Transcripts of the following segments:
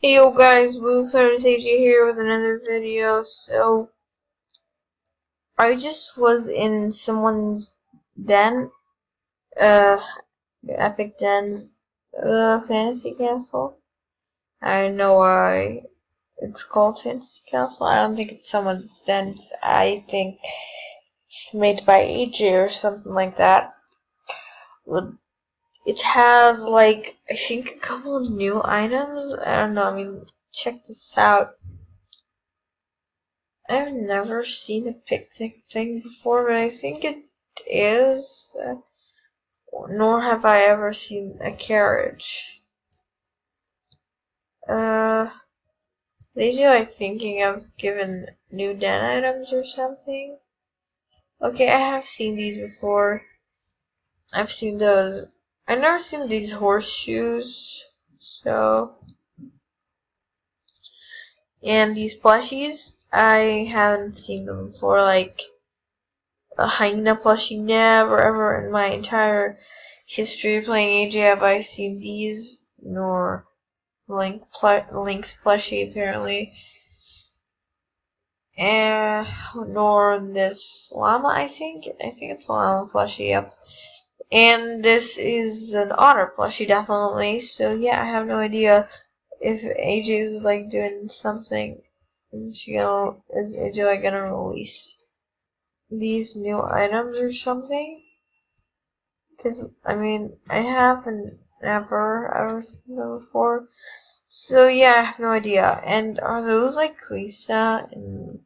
Hey yo guys, AJ here with another video. So, I just was in someone's den, uh, Epic Den's, uh, Fantasy Castle. I don't know why it's called Fantasy Castle. I don't think it's someone's den. I think it's made by AJ or something like that it has like I think a couple of new items. I don't know. I mean, check this out. I've never seen a picnic thing before, but I think it is. Uh, nor have I ever seen a carriage. Uh, do like thinking of giving new den items or something. Okay, I have seen these before. I've seen those I never seen these horseshoes, so and these plushies, I haven't seen them before. Like a hyena plushie, never ever in my entire history playing AJ have I seen these, nor Link pl Link's plushie apparently, and nor this llama. I think I think it's a llama plushie. Yep. And this is an otter plushie, definitely. So yeah, I have no idea if AJ is like doing something. Is she gonna? Is AJ like gonna release these new items or something? Because I mean, I haven't ever ever seen them before. So yeah, I have no idea. And are those like Liza and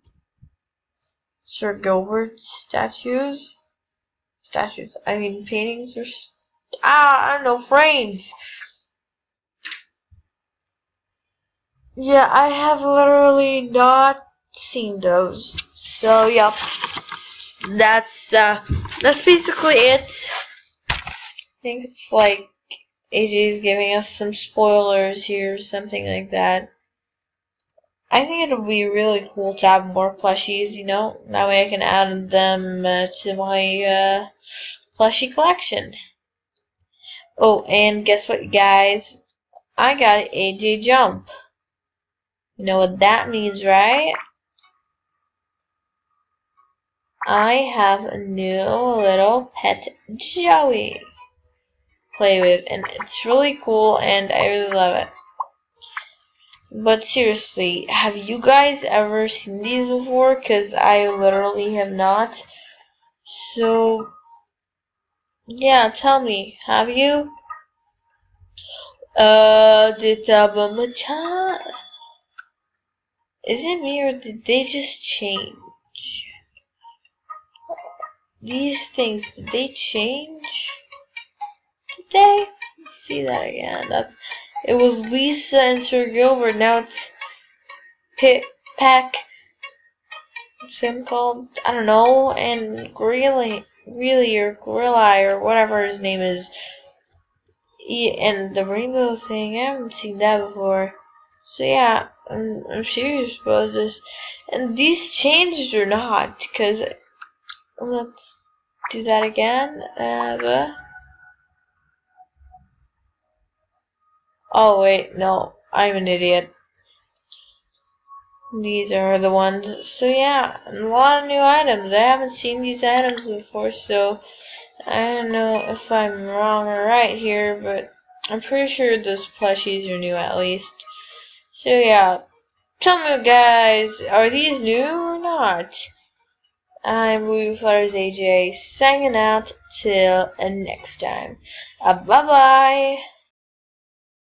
Sir Gilbert statues? Statues. I mean, paintings or ah, I don't know, frames. Yeah, I have literally not seen those. So, yep. That's, uh, that's basically it. I think it's like AJ is giving us some spoilers here, something like that. I think it'll be really cool to have more plushies, you know? That way I can add them uh, to my uh, plushie collection. Oh, and guess what, guys? I got AJ Jump. You know what that means, right? I have a new little pet Joey play with, and it's really cool, and I really love it. But seriously, have you guys ever seen these before? Because I literally have not. So, yeah, tell me, have you? Uh, did uh, Is it me or did they just change? These things, did they change? Did they? Let's see that again. That's it was Liza and Sir Gilbert. Now it's Pick, Peck. What's him called? I don't know. And really, really, or Gorilla, or whatever his name is. and the rainbow thing, I haven't seen that before. So yeah, I'm, I'm serious about this. And these changed or not? Because let's do that again. Uh, Oh wait, no, I'm an idiot. These are the ones. So yeah, a lot of new items. I haven't seen these items before, so I don't know if I'm wrong or right here, but I'm pretty sure those plushies are new at least. So yeah, tell me guys, are these new or not? I'm Blueflutters AJ, signing out till next time. Uh, bye bye.